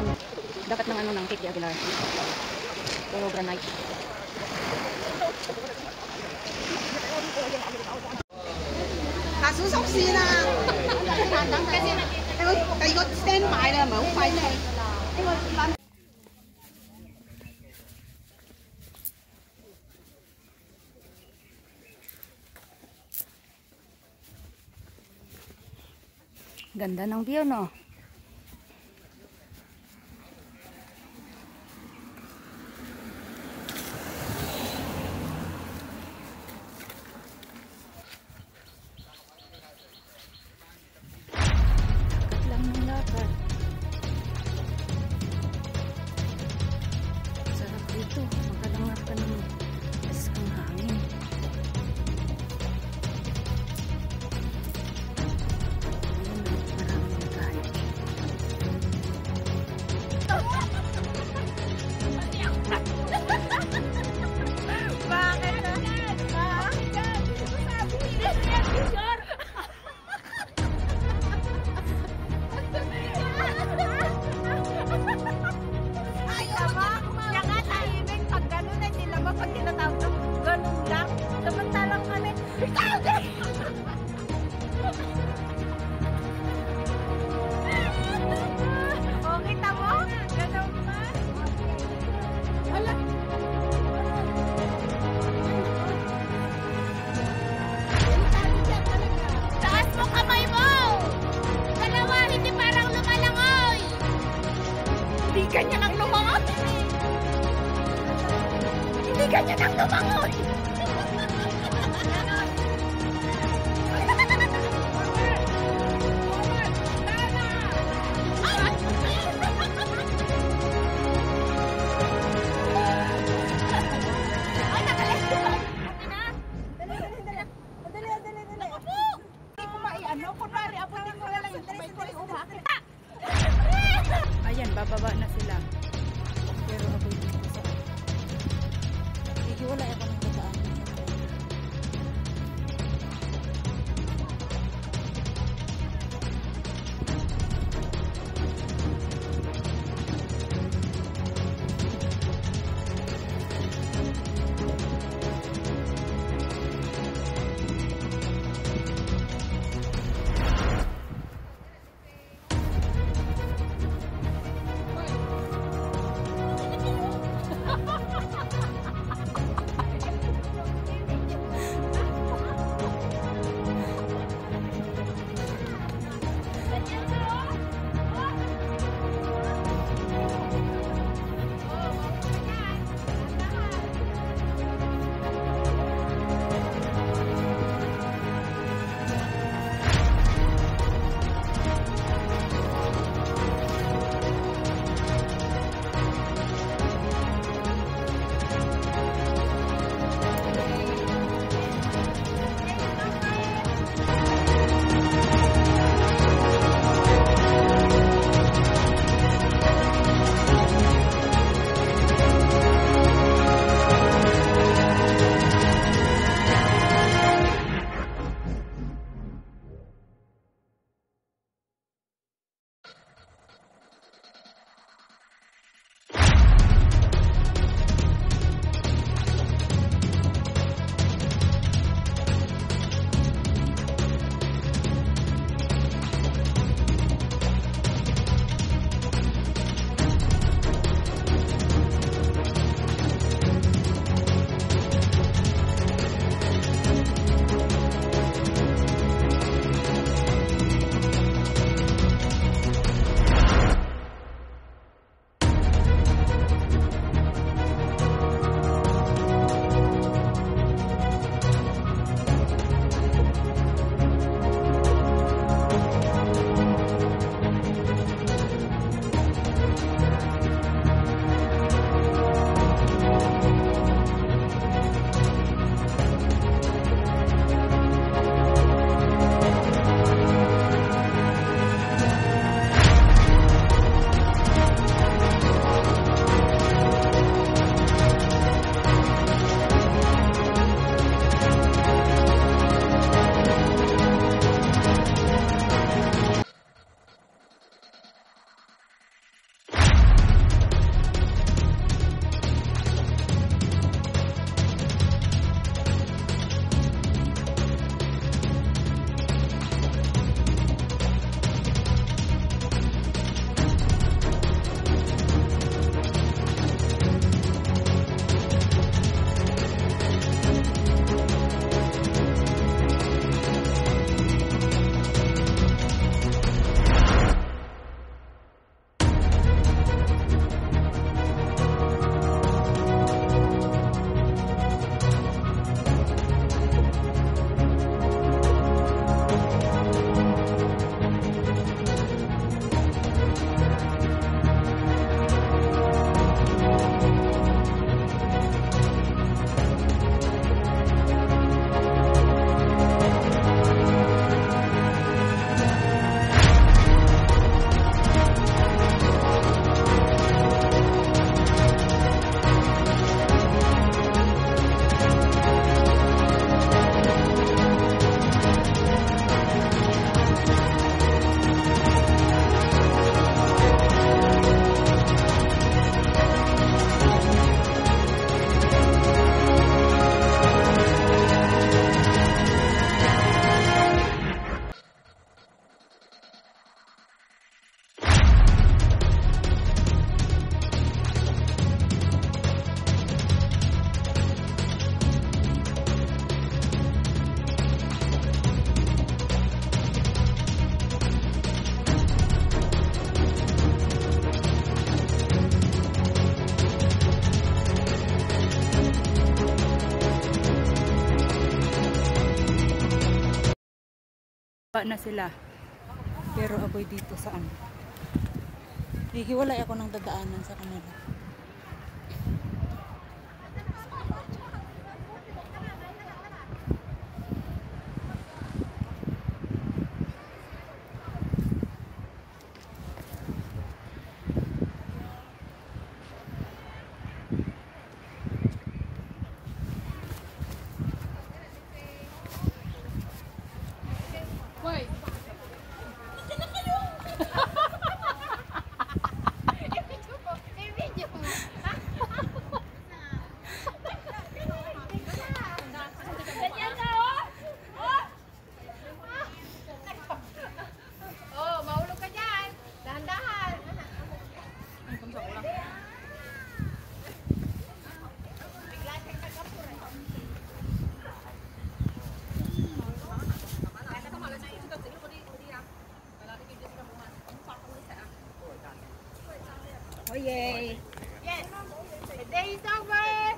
Dapat ng ano ng cake di Aguilar. Puro granite. Kasusok sila. Kasi kayo stand by na mo. Fine na. Ganda ng view, no? Tindikannya nang lumot! Tindikannya nang lumangot! wala you. Ba na sila. Pero ako'y dito sa ano. Hihiwalay ako ng dadaanan sa kanila. Oh, yay. Yes. The day is over.